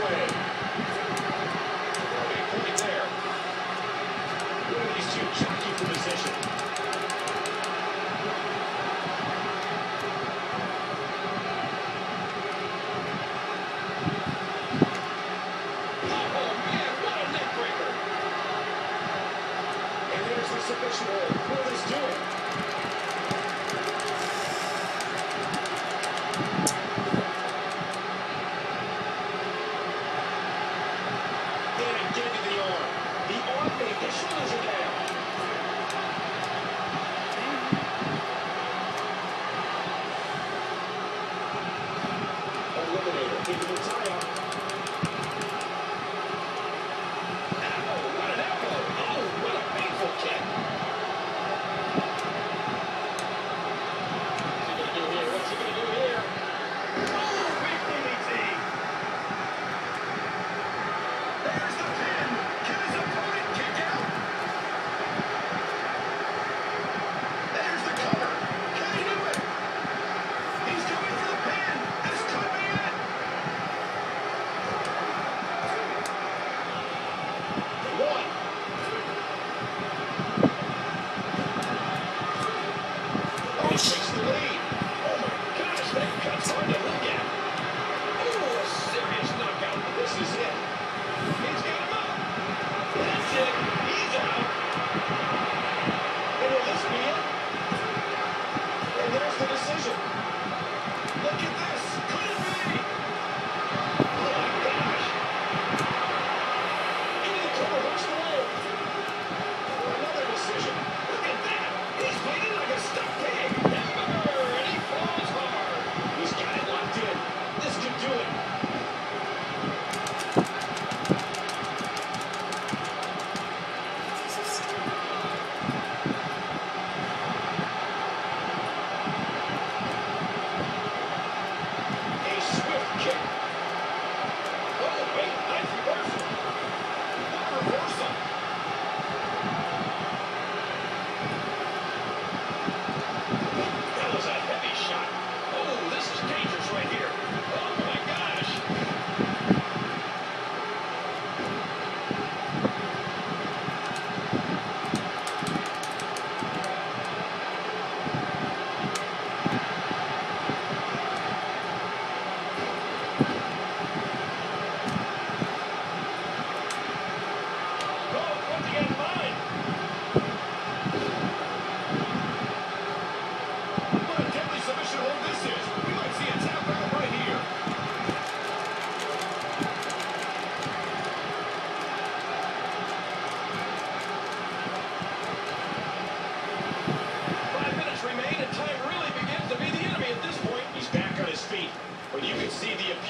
away. Thank you.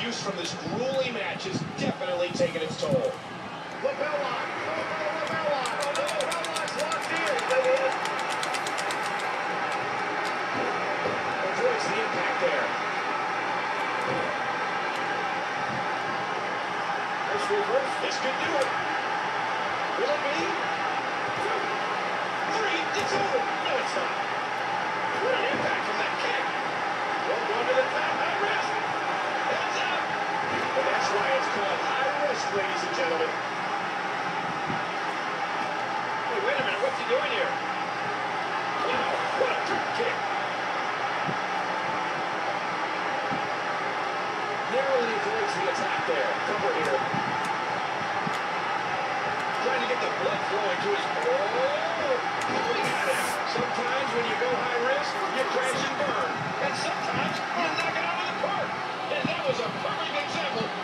juice from this grueling match is definitely taking its toll. LaBella, This could do it. Will it be? Two, three, it's over. No, it's not. What an impact from that kick. Won't go to the top. this club. Irish, ladies and gentlemen. Hey, wait a minute. What's he doing here? Wow, what a drop kick. Narrowly avoids the attack there. Cover here. Trying to get the blood flowing to his... Oh! Look at it. Sometimes when you go high risk, you crash and burn. And sometimes you knock it out of the park. And that was a perfect example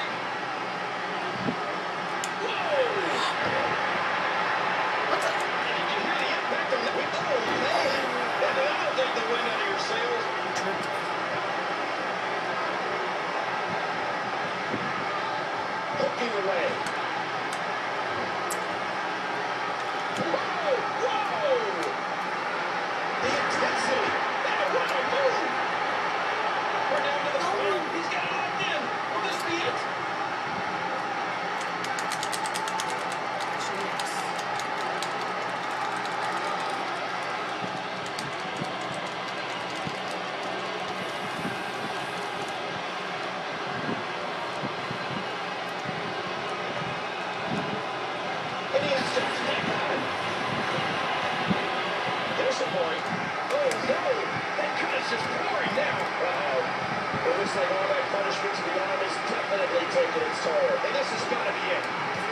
walking away. and all that punishment to the arm has definitely taken its toll. And this has got to be it.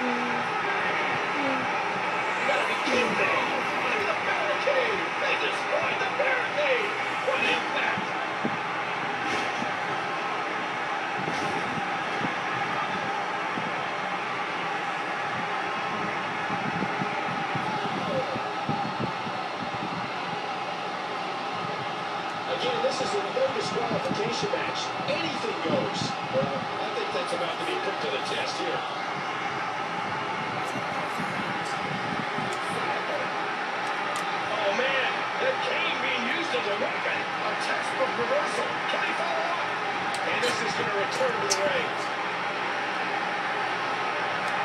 Mm-hmm.